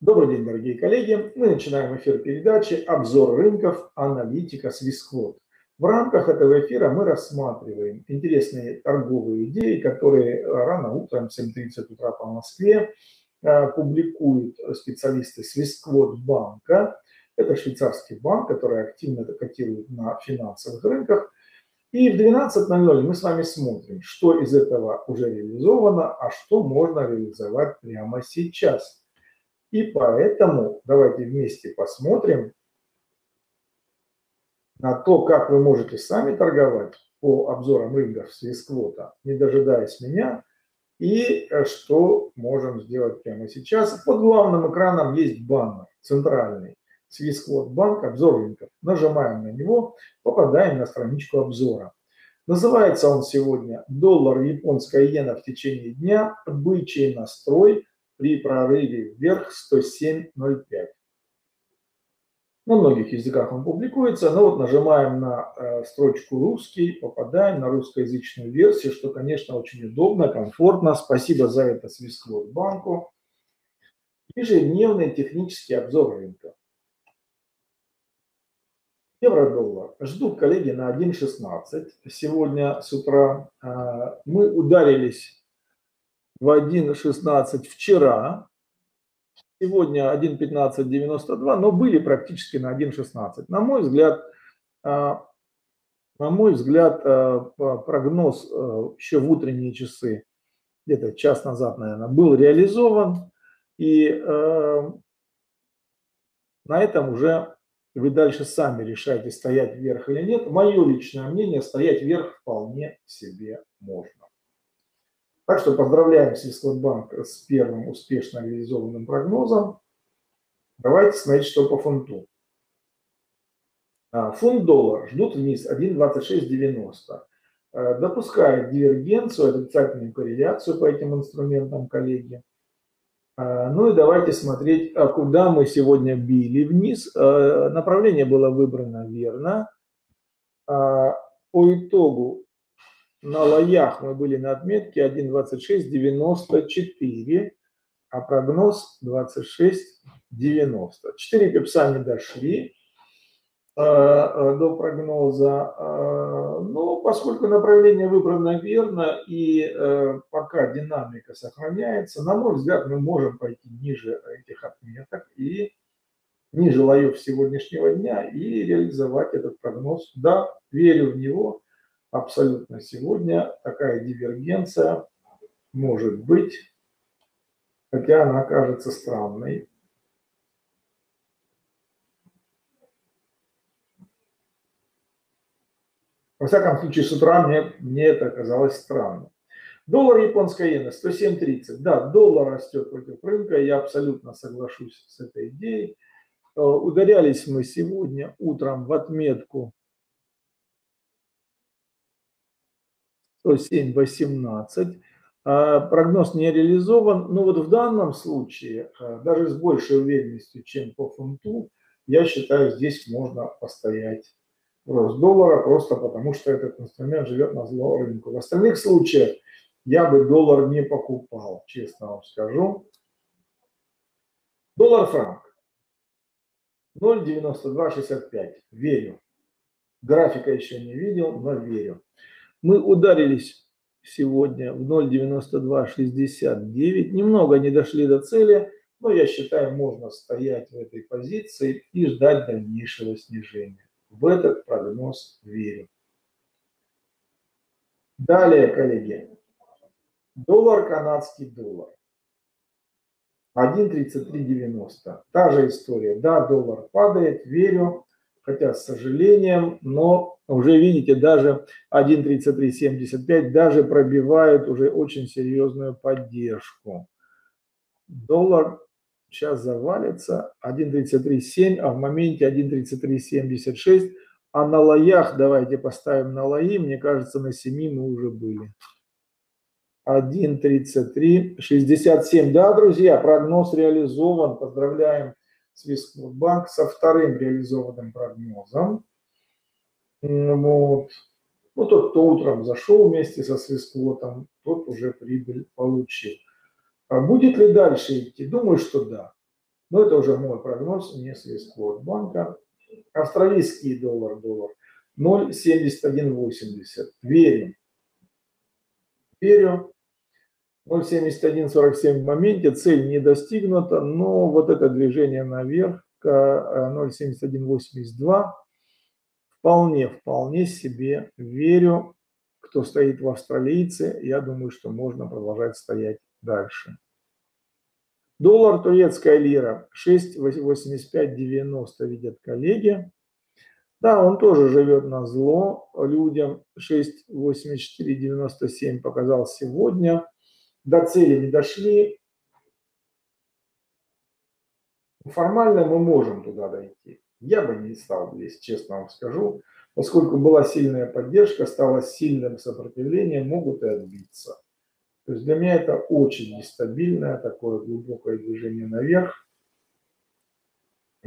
Добрый день, дорогие коллеги. Мы начинаем эфир передачи «Обзор рынков. Аналитика Свисквот». В рамках этого эфира мы рассматриваем интересные торговые идеи, которые рано утром, в 7.30 утра по Москве, э, публикуют специалисты Свисквот банка. Это швейцарский банк, который активно котирует на финансовых рынках. И в 12.00 мы с вами смотрим, что из этого уже реализовано, а что можно реализовать прямо сейчас. И поэтому давайте вместе посмотрим, на то, как вы можете сами торговать по обзорам рынков свисквота, не дожидаясь меня, и э, что можем сделать прямо сейчас. Под главным экраном есть баннер центральный, свисквот банк, обзор рынков. Нажимаем на него, попадаем на страничку обзора. Называется он сегодня «Доллар японская иена в течение дня. Бычий настрой при прорыве вверх 107.05». На многих языках он публикуется, но вот нажимаем на э, строчку «Русский», попадаем на русскоязычную версию, что, конечно, очень удобно, комфортно. Спасибо за это Свисквот банку. Ежедневный технический обзор рынка. Евро-доллар. Ждут коллеги на 1.16. Сегодня с утра э, мы ударились в 1.16 вчера, Сегодня 1.1592, но были практически на 1.16. На мой взгляд, а, на мой взгляд, а, прогноз а, еще в утренние часы, где-то час назад, наверное, был реализован. И на этом уже вы дальше сами решаете, стоять вверх или нет. Мое личное мнение, стоять вверх вполне себе можно. Так что поздравляем Сельскотбанк с первым успешно реализованным прогнозом. Давайте смотреть, что по фунту. А, фунт доллар ждут вниз 1.2690. А, допускает дивергенцию, отрицательную корреляцию по этим инструментам, коллеги. А, ну и давайте смотреть, куда мы сегодня били вниз. Направление было выбрано верно. По итогу на лоях мы были на отметке 1.2694, а прогноз 26.90. 4 пипса не дошли э, э, до прогноза, э, но поскольку направление выбрано верно и пока динамика сохраняется, на мой взгляд, мы можем пойти ниже этих отметок и ниже лоев сегодняшнего дня и реализовать этот прогноз. Да, верю в него, абсолютно сегодня такая дивергенция может быть, хотя она кажется странной. Во всяком случае, с утра мне, мне это оказалось странно. Доллар японская иена 107.30. Да, доллар растет против рынка, я абсолютно соглашусь с этой идеей. Э, ударялись мы сегодня утром в отметку 107-18. А, прогноз не реализован. Но вот в данном случае, а, даже с большей уверенностью, чем по фунту, я считаю, здесь можно постоять рост доллара, просто потому что этот инструмент живет на зло рынку. В остальных случаях я бы доллар не покупал, честно вам скажу. Доллар-франк. 0,9265. Верю. Графика еще не видел, но верю. Мы ударились сегодня в 0,9269. Немного не дошли до цели, но я считаю, можно стоять в этой позиции и ждать дальнейшего снижения. В этот прогноз верю. Далее, коллеги. Доллар, канадский доллар. 1.3390. Та же история. Да, доллар падает, верю хотя с сожалением, но уже видите, даже 1.3375 даже пробивает уже очень серьезную поддержку. Доллар сейчас завалится 1.33.7, а в моменте 1.33.76. А на лоях, давайте поставим на лои, мне кажется, на 7 мы уже были. 1.33.67. Да, друзья, прогноз реализован. Поздравляем Свискнутбанк со вторым реализованным прогнозом. Вот. Ну, тот, кто утром зашел вместе со Свисквотом, тот уже прибыль получил. А будет ли дальше идти? Думаю, что да. Но это уже мой прогноз, не Свисквот банка. Австралийский доллар, доллар 0,7180. Верим. Верю. 0,7147 в моменте, цель не достигнута, но вот это движение наверх к 0,7182 э, вполне, вполне себе верю, кто стоит в австралийце, я думаю, что можно продолжать стоять дальше. Доллар, турецкая лира 6,8590 видят коллеги. Да, он тоже живет на зло людям. 6,8497 показал сегодня. До цели не дошли. Формально мы можем туда дойти. Я бы не стал лезть, честно вам скажу. Поскольку была сильная поддержка, стало сильным сопротивлением, могут и отбиться. То есть для меня это очень нестабильное такое глубокое движение наверх,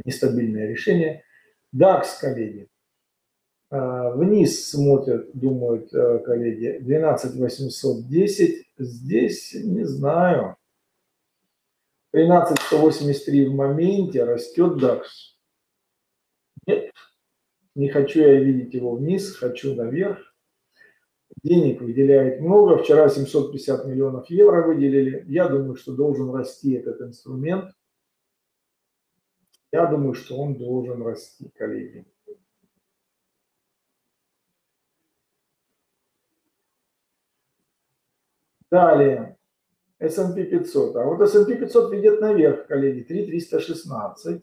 нестабильное решение. DAX, коллеги, вниз смотрят, думают э, коллеги, 12810, здесь не знаю. 13183 в моменте, растет DAX. Нет, не хочу я видеть его вниз, хочу наверх денег выделяет много. Вчера 750 миллионов евро выделили. Я думаю, что должен расти этот инструмент. Я думаю, что он должен расти, коллеги. Далее. S&P 500. А вот S&P 500 ведет наверх, коллеги, 3,316.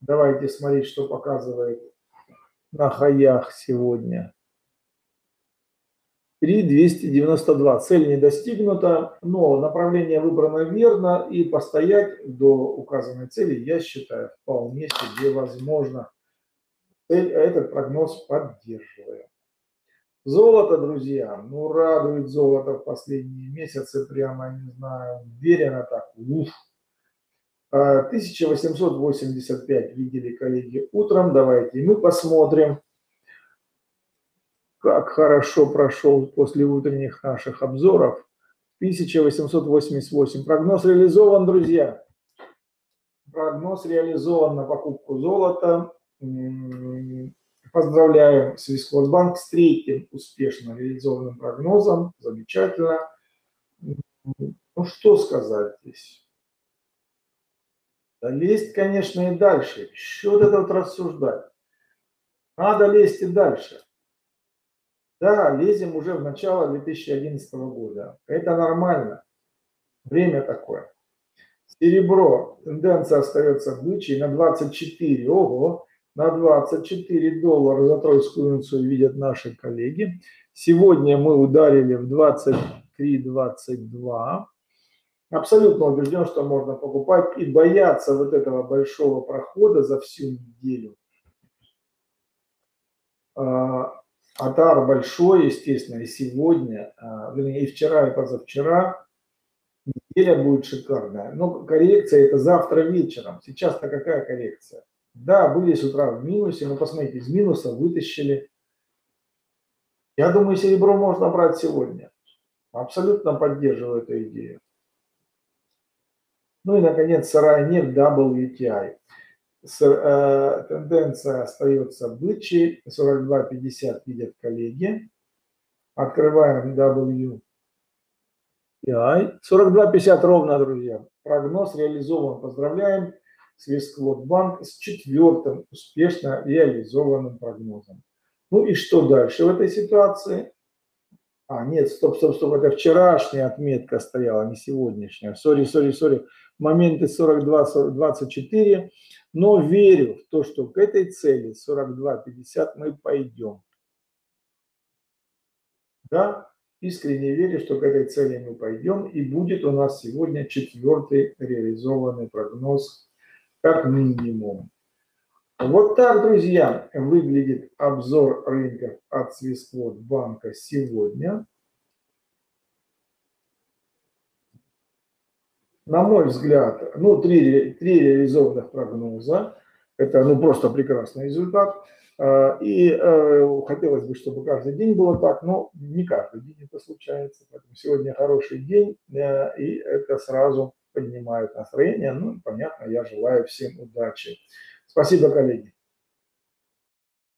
Давайте смотреть, что показывает на хаях сегодня. 3292. Цель не достигнута, но направление выбрано верно, и постоять до указанной цели, я считаю, вполне себе возможно. Этот прогноз поддерживаю. Золото, друзья, ну радует золото в последние месяцы, прямо, не знаю, уверенно так, уф. 1885 видели коллеги утром, давайте мы посмотрим как хорошо прошел после утренних наших обзоров. 1888. Прогноз реализован, друзья. Прогноз реализован на покупку золота. Поздравляю Свисквотбанк с третьим успешно реализованным прогнозом. Замечательно. Ну что сказать здесь? Да лезть, конечно, и дальше. Что это вот рассуждать? Надо лезть и дальше. Да, лезем уже в начало 2011 года. Это нормально. Время такое. Серебро. Тенденция остается бычьей на 24. Ого, на 24 доллара за тройскую унцию видят наши коллеги. Сегодня мы ударили в 23-22. Абсолютно убежден, что можно покупать и бояться вот этого большого прохода за всю неделю а, Атар большой, естественно, и сегодня, а, вернее, и вчера, и позавчера. Неделя будет шикарная. Но коррекция это завтра вечером. Сейчас-то какая коррекция? Да, были с утра в минусе, но посмотрите, из минуса вытащили. Я думаю, серебро можно брать сегодня. Абсолютно поддерживаю эту идею. Ну и, наконец, сырая нефть WTI. Э, тенденция остается бычьей. 42.50 видят коллеги. Открываем W. 42.50 ровно, друзья. Прогноз реализован. Поздравляем Swissquote Bank с четвертым успешно реализованным прогнозом. Ну и что дальше в этой ситуации? А, нет, стоп, стоп, стоп, это вчерашняя отметка стояла, не сегодняшняя. Sorry, sorry, sorry. Моменты 42, 24 но верю в то, что к этой цели 42-50 мы пойдем. Да, искренне верю, что к этой цели мы пойдем, и будет у нас сегодня четвертый реализованный прогноз, как минимум. Вот так, друзья, выглядит обзор рынков от Свисквот банка сегодня. на мой взгляд, ну, три, три реализованных прогноза. Это, ну, просто прекрасный результат. А, и э, хотелось бы, чтобы каждый день было так, но не каждый день это случается. Поэтому сегодня хороший день, э, и это сразу поднимают настроение. Ну, понятно, я желаю всем удачи. Спасибо, коллеги.